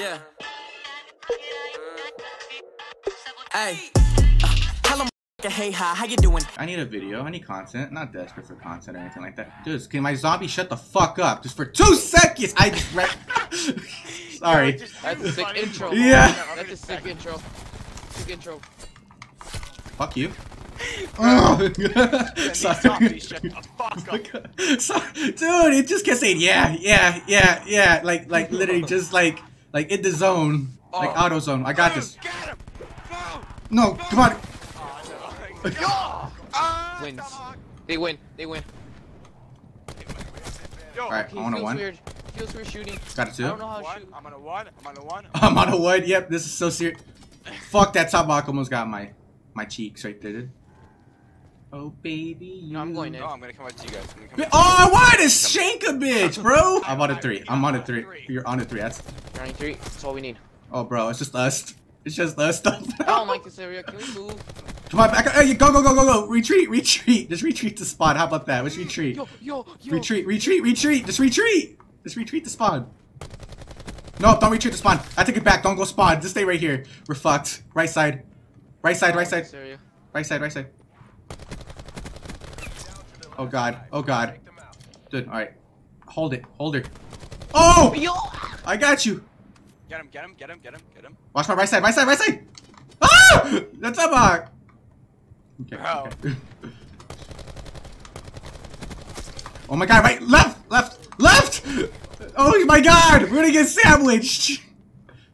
Yeah. Hey. Tell 'em hey hi, how you doing? I need a video. I need content. Not desperate for content or anything like that. Dude, can my zombie shut the fuck up? Just for two seconds! I just read. Sorry. That's a sick intro. Yeah. That's a sick intro. Sick intro. Fuck you. Ugh. zombie, Sorry. shut the fuck up. Sorry. Dude, it just kept saying yeah, yeah, yeah, yeah. Like, like literally just like, like in the zone, like Oh. auto zone. I got this. Get him! Boom! No, come on. Oh, no. Ah, Wins. They win. They win. Yo, All right, Okay, I want a feels one. weird. Feels weird shooting. Got a I two. don't know how to one. shoot. I'm on a one. I'm on a one. I'm on a wood. Yep, this is so serious. Fuck that top block almost got my my cheeks right there. dude. Oh baby. you. No, I'm going you- in. No, I'm gonna come out to you guys. I'm gonna come Oh, I wanted to shank a bitch, bro. I'm on a three. I'm on a three. You're on a three. That's. 93. That's all we need. Oh, bro, it's just us. It's just us. I don't like this area. Can we move? Come on, back. up. Hey, go, go, go, go, go. Retreat, retreat. Just retreat to spot. How about that? Let's retreat. Yo, yo, yo. Retreat, retreat, retreat. Just retreat. Just retreat to spawn. No, don't retreat to spawn. I take it back. Don't go spawn. Just stay right here. We're fucked. Right side. Right side, right side. Right side, right side. Oh god. Oh god. Good. Alright. Hold it. Hold her. Oh! Yo! I got you. Get him, get him, get him, get him, get him. Watch my right side, right side, right side! Ah! That's a bug! Okay, Bro. okay. Oh my god, right, left, left, left! Oh my god, we're gonna get sandwiched!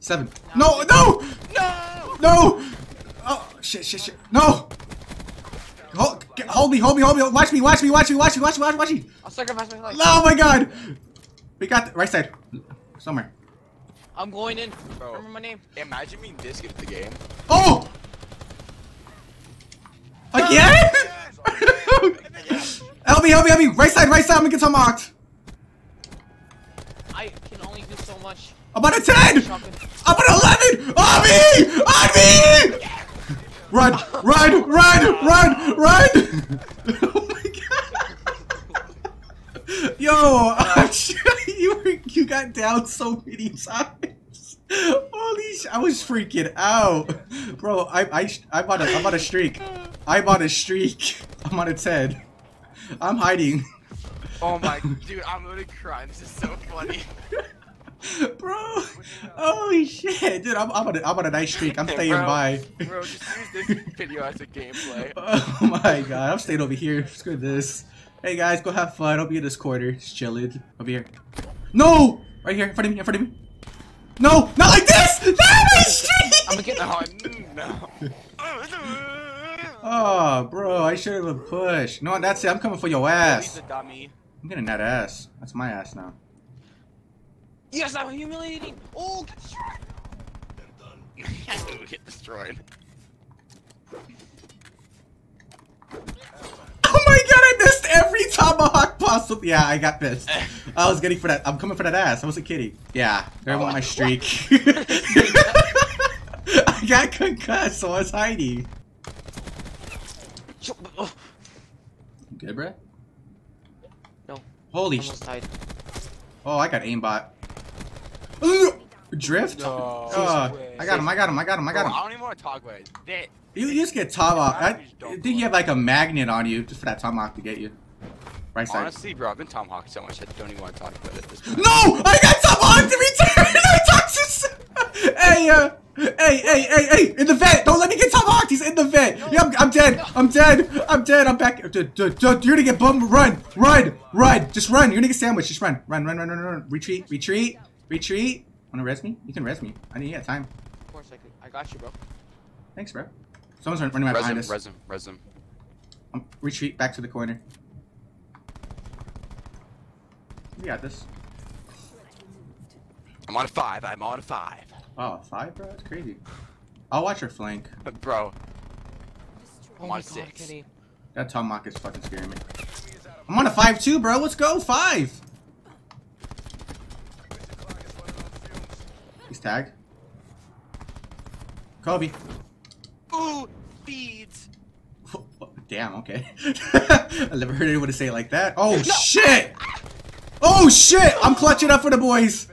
Seven. No, no! No! No! Oh, shit, shit, shit. No! Hold, get- hold me, hold me, hold me. Watch me, watch me, watch me, watch me, watch me, watch me, watch me. I'll sacrifice my life. Oh my god! We got the right side. Somewhere. I'm going in. Bro. Remember my name. Imagine being this good at the game. Oh! Again? help me, help me, help me! Right side, right side, I'm gonna get tomahawked. I can only do so much. I'm on a 10! I'm on 11! On me! On me! Run, run, run, run, run! oh my god! Yo, oh, sure you were, you got down so many times. Holy sh! I was freaking out, bro. I I I'm on a I'm on a streak. I'm on a streak. I'm on a 10. I'm hiding. Oh my, dude, I'm gonna cry. This is so funny. Bro, holy shit, dude! I'm, I'm on a, I'm on a nice streak. I'm staying Bro, by. Bro, just use this video as a gameplay. Oh my god, I'm staying over here. Screw this. Hey guys, go have fun. I'll be in this corner. Just chilling. Over here. No! Right here, in front of me, in front of me. No! Not like this! Not my streak! I'm gonna get Oh, no. Oh, bro, I should have pushed. No, that's it. I'm coming for your ass. I'm getting that ass. That's my ass now. Yes, I'm humiliating. Oh, get destroyed. Get destroyed. Oh my god, I missed every tomahawk possible. Yeah, I got pissed. I was getting for that. I'm coming for that ass. I was a kitty. Yeah, there went my oh. streak. I got concussed, so I was hiding. Oh, You good, bruh? No. Holy sh! almost died. Oh, I got aimbot. Drift? No. Uh, I got him, I got him, I got him, I got Bro, him. I don't even want to talk about it. You, you just get tomahawk. I, I think you have like a magnet on you just for that tomahawk to get you. Right side. honestly, bro, I've been tomahawk so much I don't even want to talk about it this. No! I got tomahawk to return! I talked to Hey, uh, hey, hey, hey, hey, in the vent! Don't let me get tomahawked! He's in the vent! Yeah, I'm, I'm dead! I'm dead! I'm dead! I'm back! Dude, dude, dude, you're gonna get bummed! Run! Run! Run! Just run! You're gonna get sandwiched! Just run! Run, run, run, run, run! Retreat! Retreat! Retreat! Wanna res me? You can res me. I need yeah, time. Of course I could. I got you, bro. Thanks, bro. Someone's running right behind Resin, us. resin, resin. Um, retreat back to the corner. We got this. I'm on a five. I'm on a five. Oh, five, bro? That's crazy. I'll watch your flank. Bro, Oh I'm my on god, six. Kenny. That tomahawk is fucking scaring me. I'm on a five too, bro. Let's go, five. He's tagged. Kobe. ooh, feeds. Damn. Okay. I never heard anyone say it like that. Oh shit. Oh shit. I'm clutching up for the boys.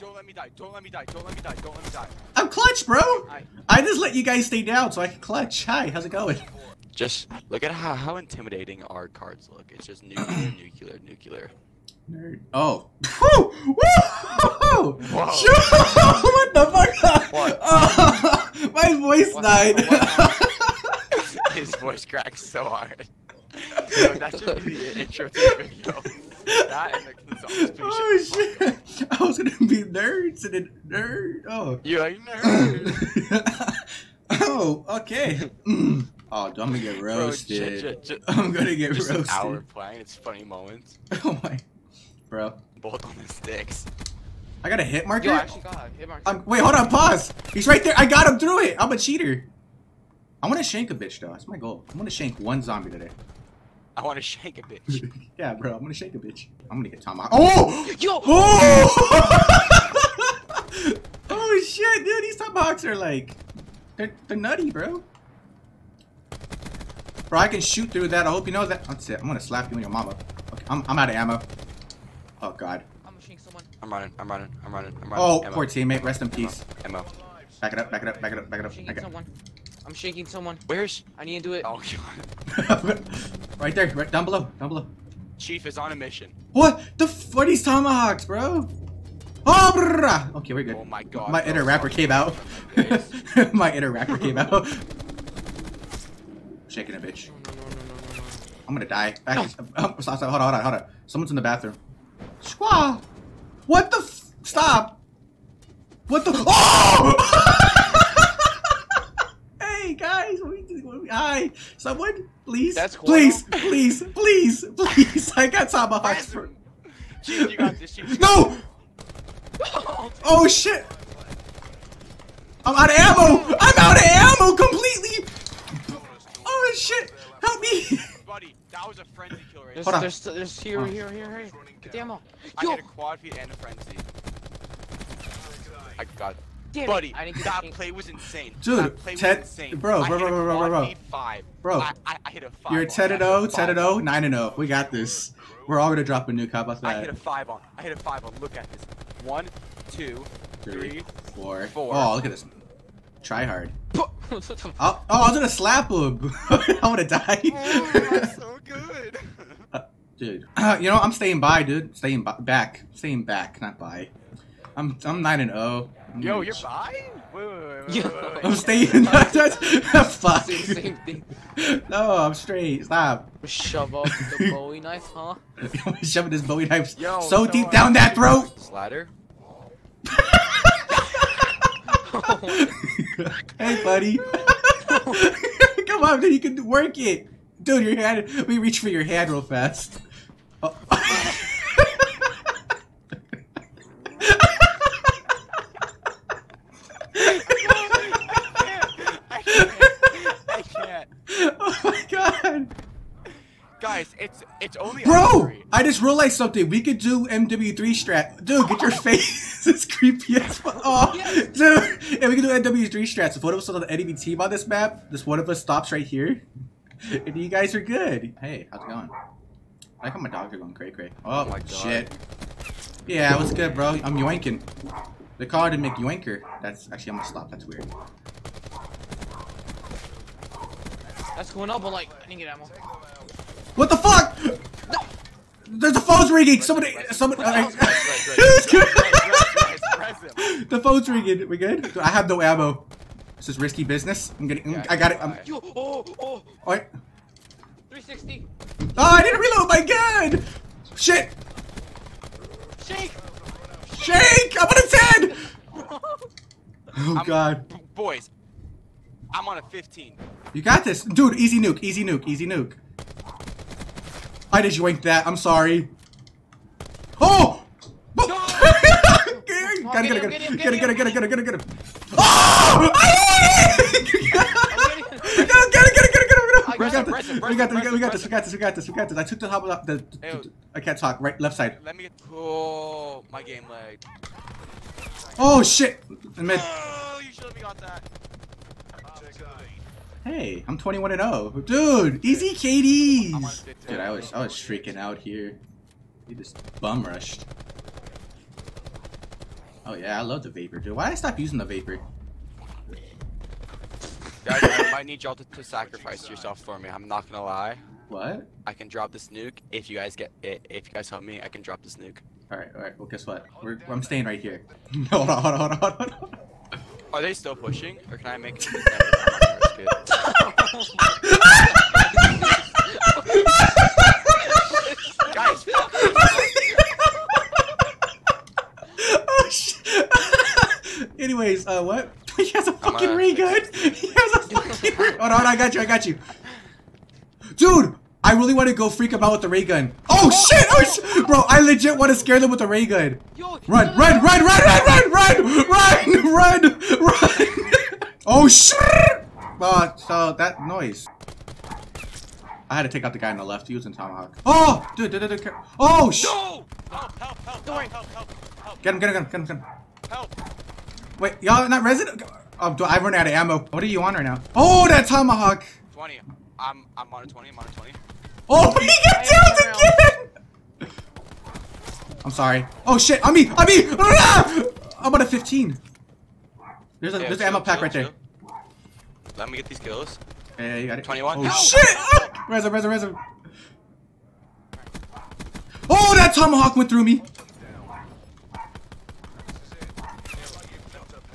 Don't let me die. Don't let me die. Don't let me die. Don't let me die. I'm clutch, bro. Hi. I just let you guys stay down so I can clutch. Hi, how's it going? Just look at how how intimidating our cards look. It's just nuclear, nuclear, nuclear. Nerd. Oh. Woo! Woo! What the fuck? What? Oh, my voice What- died. what His voice cracks so hard. Yo, that should be the intro to the video. That and the oh shit! I was gonna be nerds and then nerd. Oh. You're like nerd. oh, okay. Mm. Oh, I'm gonna get roasted. ju- ju- ju- I'm gonna get just an roasted. hour playing. It's funny moments. Oh my, bro. Both on the sticks. I got a hit marker. Yo, I actually got a hit marker. Um, wait, hold on, pause. He's right there. I got him through it. I'm a cheater. I want to shank a bitch though. That's my goal. I'm gonna shank one zombie today. I want to shank a bitch. yeah, bro. I'm gonna shank a bitch. I'm gonna get tomahawk. Oh! Yo! Oh! oh shit, dude. These tomahawks are like, they're they're nutty, bro. Bro, I can shoot through that. I hope you know that. That's it. I'm gonna slap you and your mama. Okay, I'm I'm out of ammo. Oh god. I'm gonna someone. I'm running. I'm running. I'm running. I'm running. Oh, Ammo. poor teammate. Rest in peace. Ammo. Back it up. Back it up. Back it up. Back it I'm up. Back it someone. I'm shaking someone. Where's? I need to do it. Oh god. right there. Right down below. Down below. Chief is on a mission. What the? F what are these tomahawks, bro? Oh, brrrr. okay, we're good. Oh my god. My inner rapper came out. My inner rapper came out. Shaking a bitch. No, no, no, no, no, no. I'm gonna die. Back. Um, stop, stop, hold on, hold on, hold on. Someone's in the bathroom. Squaw. What the? F stop. What the? Oh! hey guys, what we do? What we, hi, someone, please, That's cool. please, please, please, please. I got. For... Chief, you got this. Chief. No! Oh shit! I'm out of ammo! I'm out of ammo completely! Oh shit! Help me! Buddy, that was a friendly kill There's. Hold on. there's, there's here, Hold on. here, here, here. Get the ammo. I Yo! hit a quad feed and a frenzy. I got Damn it, Buddy, I didn't get that the play was insane. Dude, that play Ted- was insane. bro, I bro, bro, bro, bro, quad bro. five. Bro. I, I, I hit a five. You're on 10 and that. 0, 10 and on. 0, 9 and 0. We got this. We're all gonna drop a nuke. How about I hit a five on. I hit a five on. Look at this. One, two, three. four. four. Oh, look at this. Try hard. What the f- Oh, oh, I was gonna slap him. I wanna die. Oh, that's so good. dude. you know, I'm staying by, dude. Staying by, back. Staying back, not by. I'm I'm 9 and 0. I'm Yo, you're by? Wait, wait, wait, wait, Yo. wait, wait, I'm staying. Fuck. Same, same thing. No, I'm straight. Stop. Shove up the Bowie knife, huh? Shoving this Bowie knife Yo, so so deep I- down that throat. Slider? hey, buddy. Come on, dude. You can work it. Dude, your hand. We reach for your hand real fast. Oh. I can't. I can't. oh my god. Guys, it's it's only Bro. I just realized something. We could do MW3 strat. Dude, get your face. it's creepy as fuck. Oh, dude. Yeah, we can do MW3 strats. If one of us is on the enemy team on this map, this one of us stops right here. And you guys are good. Hey, how's it going? I like how my dogs are going cray cray. Oh, oh my God. shit. Yeah, what's good, bro? I'm yoinking. They call it a McYoinker. That's actually, I'm gonna stop. That's weird. That's going up, but like, I didn't get ammo. What the fuck? There's a phone's ringing. Somebody, somebody. Res him. The phone's ringing. We good? I have no ammo. This is risky business. I'm getting. Yeah, I got it. I'm, oh, oh, Alright. 360. Oh, I didn't reload my gun. Shit. Shake! Shake. I'm on a ten. Oh I'm- god. Boys, I'm on a 15. You got this, dude. Easy nuke. Easy nuke. Easy nuke. I just yoinked that. I'm sorry. Oh. No! Gotta get him, get him, get it, get him. get it, get it, get get it. Oh! I Get it, get it, get it, get it, get it, get it. We got got this. him, press him, We got this. We got this. We got this. We got this. We got this. I took the top of the. the, Ew. the I can't talk. Right, left side. Let me get. Oh, my game lagged. Oh shit! In mid. Oh, you should have got that. Oh, hey, I'm 21 and 0. Dude, easy I'm KDs. Dude, I was I was shrieking out here. You just bum rushed. Oh yeah, I love the vapor, dude. Why did I stop using the vapor? Might need y'all to, to sacrifice yourself for me. I'm not gonna lie. What? I can drop this nuke if you guys get i- if you guys help me. I can drop this nuke. All right, all right. Well, guess what? We're, I'm staying right here. hold on, hold on, hold on, hold on. Are they still pushing, or can I make? this never- I'm not gonna risk it. Guys, oh shit. Anyways, uh, what? He has a fucking uh, ray gun. He has a fucking. hold on, hold on, I got you, I got you. Dude, I really want to go freak him out with the ray gun. Oh shit! Oh sh- bro, I legit want to scare them with the ray gun. Yo, Run, run, run, run, run, run, run, run, run, run. oh shit! Uh, so that noise. I had to take out the guy on the left. He was in Tomahawk. Oh, dude, dude, dude, dude. Oh, sh! no! Help! Help! Help! Help! Help! Help! Help! Get him, get him, get him, get him, get him. Help! Wait, y'all not resident? Oh, do I run out of ammo. What are you on right now? Oh, that Tomahawk. Twenty. I'm I'm on a twenty. I'm on a twenty. Oh, he got down again. I'm sorry. Oh shit, on me, on me. I'm on a 15. There's a Yeah, there's an ammo pack chill, right there. Let me get these kills. Yeah, you got it. 21. Oh No! shit! Reza, Reza, Reza. Oh, that tomahawk went through me.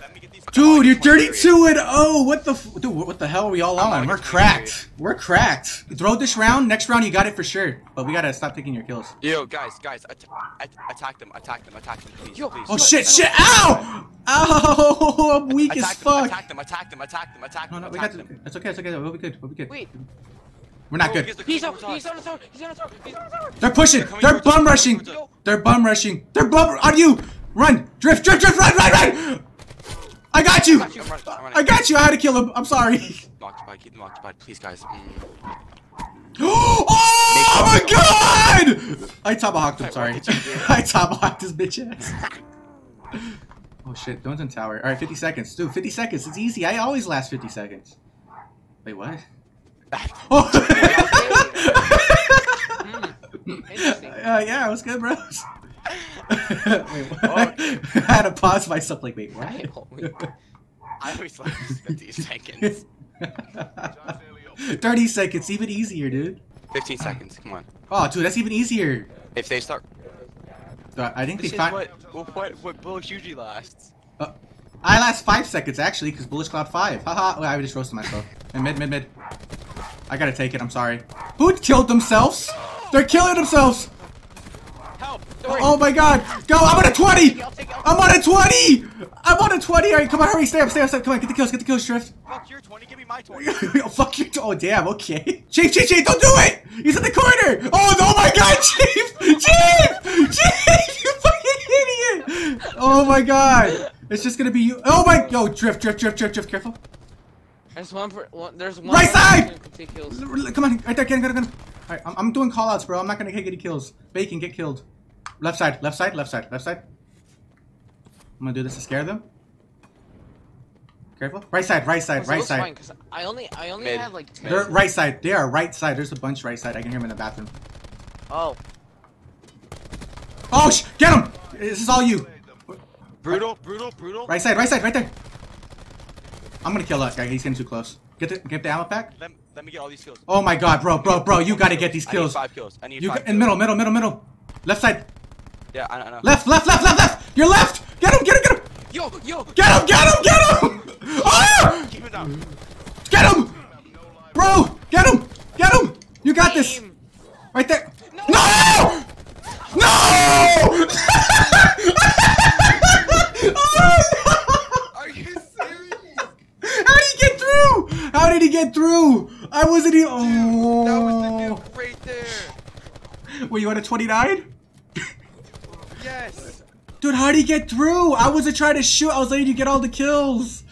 Let me get these. Dude, you're 32 and oh, what the f- dude? What the hell are we all on? on We're cracked. We're cracked. Throw this round. Next round, you got it for sure. But we gotta stop taking your kills. Yo, guys, guys, at- at- attack them, attack them, attack them, please, Yo. please. Oh shit! Shit! Ow! Ow! I'm weak as Attack them, fuck. attack them, attack them, attack them, attack No, them, no, we got. them. It's okay. It's okay. We'll be good. We'll be good. Wait. We're not good. He's creeper on, was he's on the tower, he's on the tower, he's on the tower. They're pushing. They're towards us, bum rushing. coming towards us. They're bum rushing. They're bum. On you! Run! Drift! Drift! Drift! Run! Run! Run! I got you. I'm running, running. I got you. I had to kill him. I'm sorry. Occupied, keep them occupied, please, guys. Mm. oh my god! I tomahawked him. Sorry. what did you do? I tomahawked his bitch ass. oh shit! Don't in tower. All right, 50 seconds, dude. 50 seconds. It's easy. I always last 50 seconds. Wait, what? Oh. Interesting. Uh, yeah, it was good, bros. Wait, what? I had to pause myself, like, wait, what? I always like 50 seconds. 30 seconds, even easier, dude. 15 seconds, come on. Oh, dude, that's even easier. If they start. Uh, I think This they found. what, what, what, what bullets usually lasts. Uh, I last five seconds actually, because Bullish Cloud five. Haha, well, I just roasted myself. And mid, mid, mid. I gotta take it. I'm sorry. Who killed themselves? They're killing themselves. Help! Oh my god! Go! I'm on a 20! I'll take it, I'll I'm on a 20! I'm on a 20! Alright, come on, hurry, stay up, stay up, stay up. Come on, get the kills, get the kills, Drift. Fuck your 20, give me my 20. oh, fuck you. Oh, damn, okay. Chief, Chief, Chief, don't do it! He's in the corner! Oh, no, oh my god, Chief! Chief! Chief! You fucking idiot! Oh my god. It's just gonna be you. Oh my. Yo, drift, drift, drift, drift, drift. Careful. There's one for one. There's one. Right side! who can complete kills. L- Come on, right there, get him, get him, get him. Alright, I'm, I'm doing callouts, bro. I'm not gonna get any kills. Bacon, get killed. Left side, left side, left side, left side. I'm gonna do this to scare them. Careful. Right side, right side, It right looks side. fine, 'cause I only, I only Mid. had like ten. They're right side. They are right side. There's a bunch right side. I can hear them in the bathroom. Oh, Oh, sh! Get him! This is all you. Brutal, brutal, brutal. Right side, right side, right there. I'm gonna kill that guy. He's getting too close. Get the get the ammo pack. Let, let me get all these kills. Oh my god, bro, bro, bro! You gotta get these I need kills. five kills. I need You five got, in middle, middle, middle, middle. Left side. Yeah, I, I know. Left, left, left, left, left. You're left. Get him, get him, get him. yo, yo. Get him, get him, get him. Ah! Keep it down. Get him, bro. Get him, get him. You got this. Right there. No! No! Oh, Are you serious? How did he get through? How did he get through? I wasn't even. Oh. That was the nuke right there. Were you at a 29? Dude, how did he get through? I wasn't trying to shoot. I was letting you get all the kills.